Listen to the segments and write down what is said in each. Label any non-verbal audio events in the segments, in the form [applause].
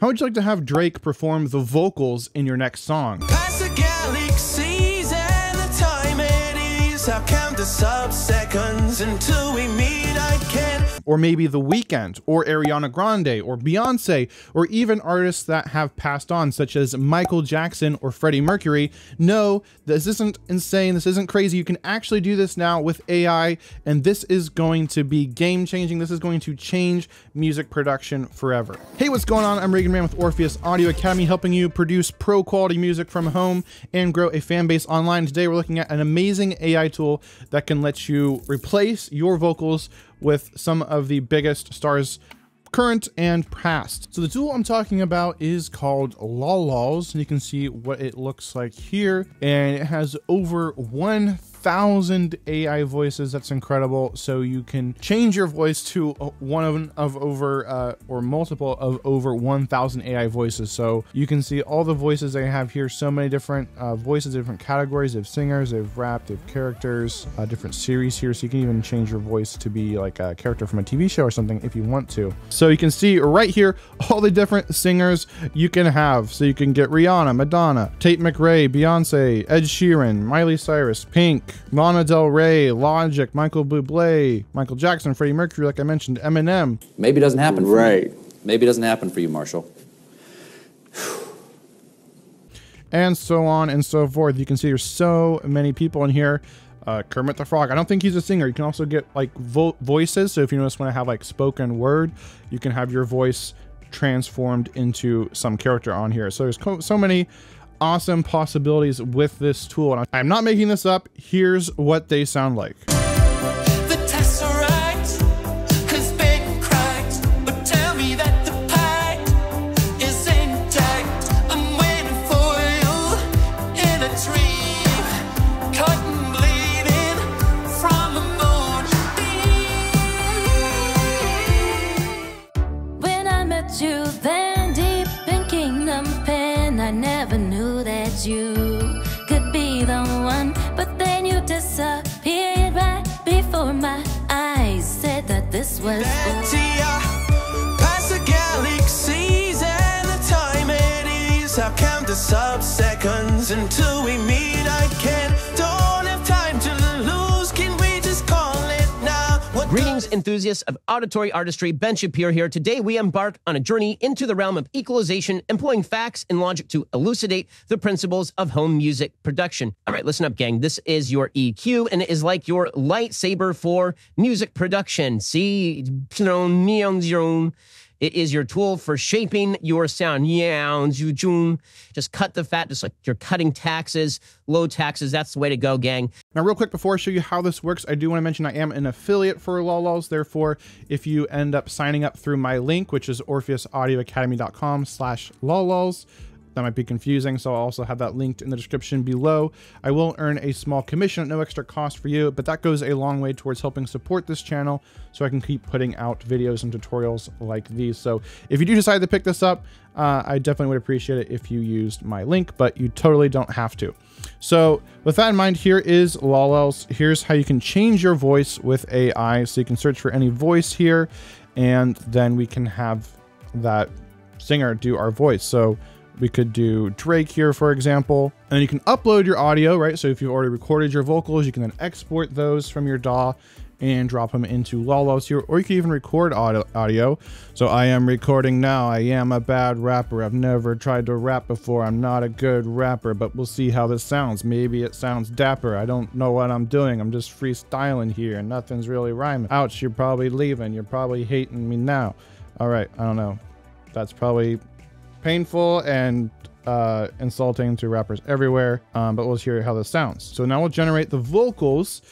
How would you like to have Drake perform the vocals in your next song? Until we meet. Or maybe The Weeknd, or Ariana Grande, or Beyonce, or even artists that have passed on, such as Michael Jackson or Freddie Mercury. No, this isn't insane. This isn't crazy. You can actually do this now with AI, and this is going to be game changing. This is going to change music production forever. Hey, what's going on? I'm Regan Man with Orpheus Audio Academy, helping you produce pro quality music from home and grow a fan base online. Today, we're looking at an amazing AI tool that can let you replace your vocals with some of the biggest stars current and past. So the tool I'm talking about is called Lalals, and you can see what it looks like here. And it has over 1,000 AI voices. That's incredible. So you can change your voice to uh, one of, of over, uh, or multiple of over 1,000 AI voices. So you can see all the voices they have here. So many different uh, voices, different categories. They have singers, they have rap, they have characters, uh, different series here. So you can even change your voice to be like a character from a TV show or something if you want to. So you can see right here all the different singers you can have. So you can get Rihanna, Madonna, Tate McRae, Beyonce, Ed Sheeran, Miley Cyrus, Pink, Lana Del Rey, Logic, Michael Bublé, Michael Jackson, Freddie Mercury, like I mentioned, Eminem. Maybe it doesn't happen for Right. you. Maybe it doesn't happen for you, Marshall. and so on and so forth. You can see there's so many people in here. Uh, Kermit the Frog. I don't think he's a singer. You can also get like vo- voices. So if you notice when I have like spoken word, you can have your voice transformed into some character on here. So there's co- so many awesome possibilities with this tool. And I'm not making this up. Here's what they sound like. Be the one. But then you disappeared right before my eyes. Said that this was. Betia, past the galaxies and the time it is. Count the sub-seconds until we meet again. Greetings, enthusiasts of auditory artistry. Ben Shapiro here. Today, we embark on a journey into the realm of equalization, employing facts and logic to elucidate the principles of home music production. All right, listen up, gang. This is your EQ, and it is like your lightsaber for music production. See, neon zone. It is your tool for shaping your sound. Just cut the fat, just like you're cutting taxes, low taxes. That's the way to go, gang. Now, real quick, before I show you how this works, I do want to mention I am an affiliate for Lalals. Therefore, if you end up signing up through my link, which is orpheusaudioacademy.com slash lalals, that might be confusing, so I'll also have that linked in the description below. I will earn a small commission at no extra cost for you, but that goes a long way towards helping support this channel so I can keep putting out videos and tutorials like these. So if you do decide to pick this up, uh, I definitely would appreciate it if you used my link, but you totally don't have to. So with that in mind, here is Lalals. Here's how you can change your voice with AI. So you can search for any voice here, and then we can have that singer do our voice. So we could do Drake here, for example, and then you can upload your audio, right? So if you've already recorded your vocals, you can then export those from your DAW and drop them into Lalals here, or you can even record audio. So I am recording now. I am a bad rapper. I've never tried to rap before. I'm not a good rapper, but we'll see how this sounds. Maybe it sounds dapper. I don't know what I'm doing. I'm just freestyling here and nothing's really rhyming. Ouch, you're probably leaving. You're probably hating me now. All right, I don't know. That's probably painful and uh, insulting to rappers everywhere. Um, but we'll hear how this sounds. So now we'll generate the vocals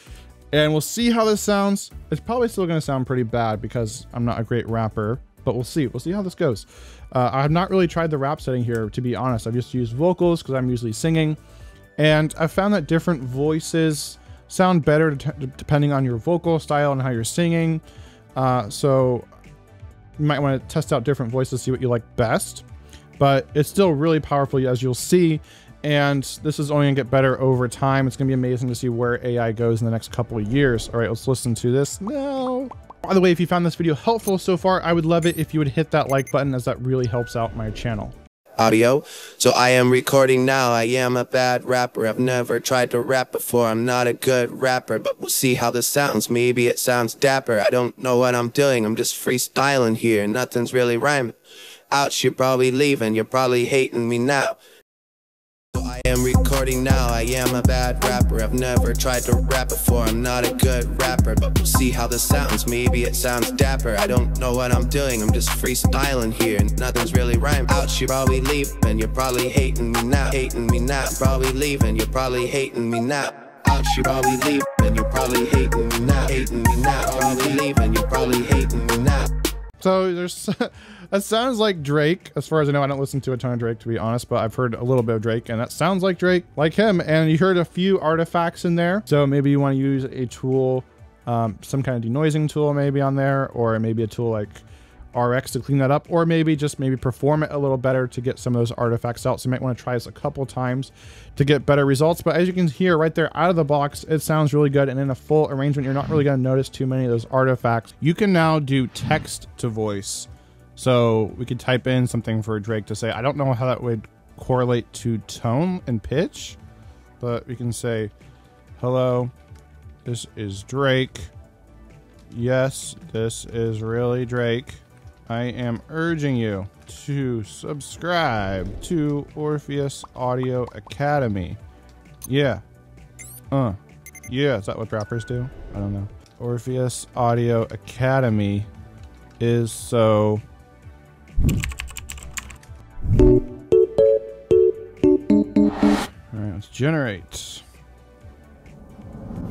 and we'll see how this sounds. It's probably still going to sound pretty bad because I'm not a great rapper, but we'll see. We'll see how this goes. Uh, I have not really tried the rap setting here, to be honest. I've just used vocals because I'm usually singing. And I found that different voices sound better depending on your vocal style and how you're singing. Uh, so you might want to test out different voices, see what you like best. But it's still really powerful, as you'll see. And this is only to get better over time. It's to be amazing to see where AI goes in the next couple of years. All right, let's listen to this now. By the way, if you found this video helpful so far, I would love it if you would hit that like button as that really helps out my channel. audio. So I am recording now. I am a bad rapper. I've never tried to rap before. I'm not a good rapper, but we'll see how this sounds. Maybe it sounds dapper. I don't know what I'm doing. I'm just freestyling here. Nothing's really rhyming. Ouch, you're probably leaving. You're probably hating me now. I am recording now. I am a bad rapper. I've never tried to rap before. I'm not a good rapper, but we'll see how this sounds. Maybe it sounds dapper. I don't know what I'm doing. I'm just freestyling here. Nothing's really rhyming Ouch, you're probably leaving. You're probably hating me now. Hating me now. Probably leaving. You're probably hating me now. Ouch, you're probably leaving. You're probably hating me now. Hating me now. Probably leaving. You're probably hating me now. So there's [laughs] that sounds like Drake. As far as I know, I don't listen to a ton of Drake to be honest, but I've heard a little bit of Drake, and that sounds like Drake, like him. And you heard a few artifacts in there. So maybe you want to use a tool, um, some kind of denoising tool maybe on there, or maybe a tool like RX to clean that up, or maybe just maybe perform it a little better to get some of those artifacts out. So you might want to try this a couple times to get better results. But as you can hear right there out of the box, it sounds really good. And in a full arrangement, you're not really going to notice too many of those artifacts. You can now do text to voice. So we could type in something for Drake to say. I don't know how that would correlate to tone and pitch, but we can say, hello, this is Drake. Yes, this is really Drake. I am urging you to subscribe to Orpheus Audio Academy. Yeah. Uh. Yeah, is that what rappers do? I don't know. Orpheus Audio Academy is so. Alright, let's generate.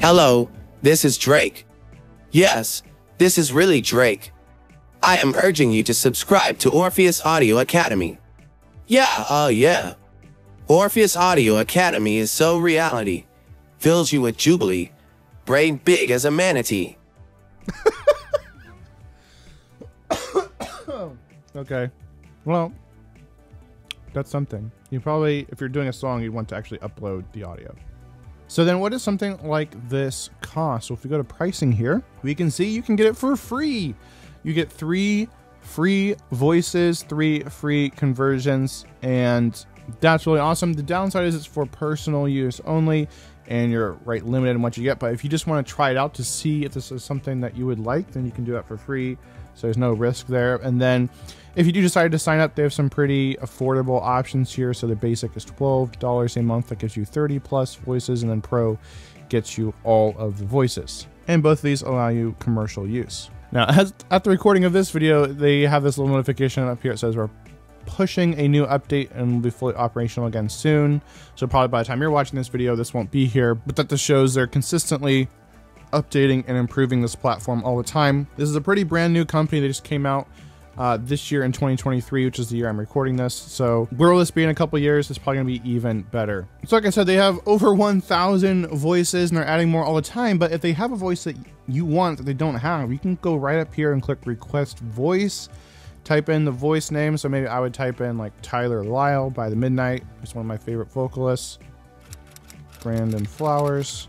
Hello, this is Drake. Yes, this is really Drake. I am urging you to subscribe to Orpheus Audio Academy. Yeah, oh yeah. Orpheus Audio Academy is so reality. Fills you with jubilee. Brain big as a manatee. [coughs] Okay. Well, that's something. You probably, if you're doing a song, you'd want to actually upload the audio. So then what does something like this cost? So if we go to pricing here, we can see you can get it for free. You get three free voices, three free conversions, and that's really awesome. The downside is it's for personal use only, and you're right limited in what you get. But if you just want to try it out to see if this is something that you would like, then you can do that for free. So there's no risk there. And then if you do decide to sign up, they have some pretty affordable options here. So the basic is $12 a month. That gives you 30 plus voices, and then Pro gets you all of the voices. And both of these allow you commercial use. Now, as, at the recording of this video, they have this little notification up here. It says we're pushing a new update and will be fully operational again soon. So probably by the time you're watching this video, this won't be here. But that just shows they're consistently updating and improving this platform all the time. This is a pretty brand new company. They just came out uh, this year in 2023, which is the year I'm recording this. So will this be in a couple years? It's probably gonna be even better. So like I said, they have over 1,000 voices and they're adding more all the time. But if they have a voice that you want that they don't have, you can go right up here and click request voice. Type in the voice name. So maybe I would type in like Tyler Lyle by the Midnight. It's one of my favorite vocalists. Brandon Flowers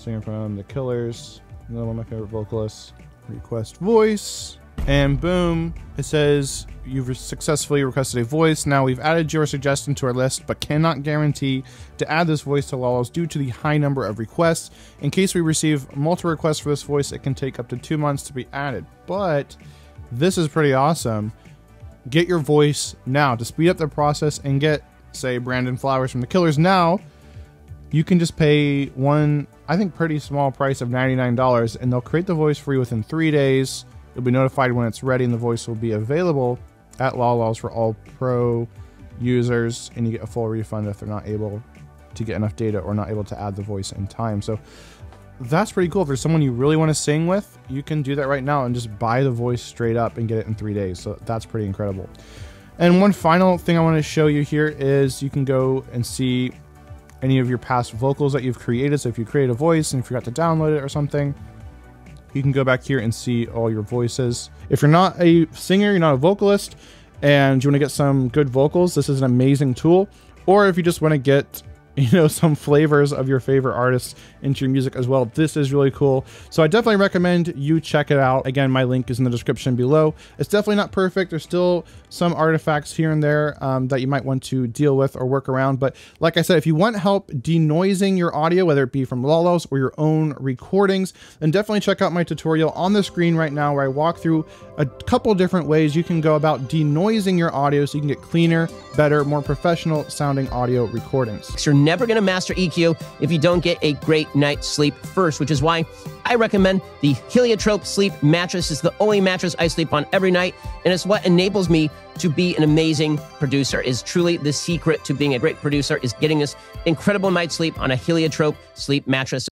singer from The Killers, another one of my favorite vocalists. Request voice, and boom, it says you've successfully requested a voice. Now we've added your suggestion to our list, but cannot guarantee to add this voice to Lalals due to the high number of requests. In case we receive multiple requests for this voice, it can take up to two months to be added. But this is pretty awesome. Get your voice now to speed up the process and get, say, Brandon Flowers from The Killers now you can just pay one, I think, pretty small price of $99, and they'll create the voice for you within three days. You'll be notified when it's ready, and the voice will be available at Lalals for all pro users, and you get a full refund if they're not able to get enough data or not able to add the voice in time. So that's pretty cool. If there's someone you really want to sing with, you can do that right now and just buy the voice straight up and get it in three days. So that's pretty incredible. And one final thing I want to show you here is you can go and see any of your past vocals that you've created. So if you create a voice and forgot to download it or something, you can go back here and see all your voices. If you're not a singer, you're not a vocalist, and you want to get some good vocals, this is an amazing tool. Or if you just want to get you know some flavors of your favorite artists into your music as well. This is really cool. So I definitely recommend you check it out. Again, my link is in the description below. It's definitely not perfect. There's still some artifacts here and there um, that you might want to deal with or work around. But like I said, if you want help denoising your audio, whether it be from Lalals or your own recordings, then definitely check out my tutorial on the screen right now where I walk through a couple different ways you can go about denoising your audio so you can get cleaner, better, more professional sounding audio recordings. Never going to master EQ if you don't get a great night's sleep first, which is why I recommend the Heliotrope Sleep Mattress. It's the only mattress I sleep on every night, and it's what enables me to be an amazing producer. Is truly the secret to being a great producer is getting this incredible night's sleep on a Heliotrope sleep mattress.